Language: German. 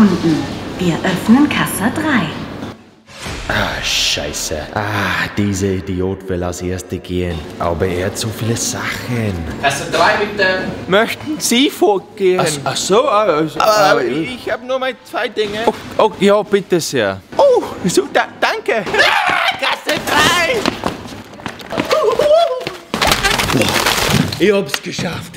Sekunden. Wir öffnen Kasse 3. Ah, scheiße. Ah, dieser Idiot will als Erster gehen. Aber er hat so viele Sachen. Kasse 3 bitte. Möchten Sie vorgehen? Ach, ach so, ah, also, ah, ah, Aber ich, ich habe nur mal zwei Dinge. Oh, oh, ja, bitte sehr. Oh, so, da, danke. Kasse 3! ich hab's geschafft.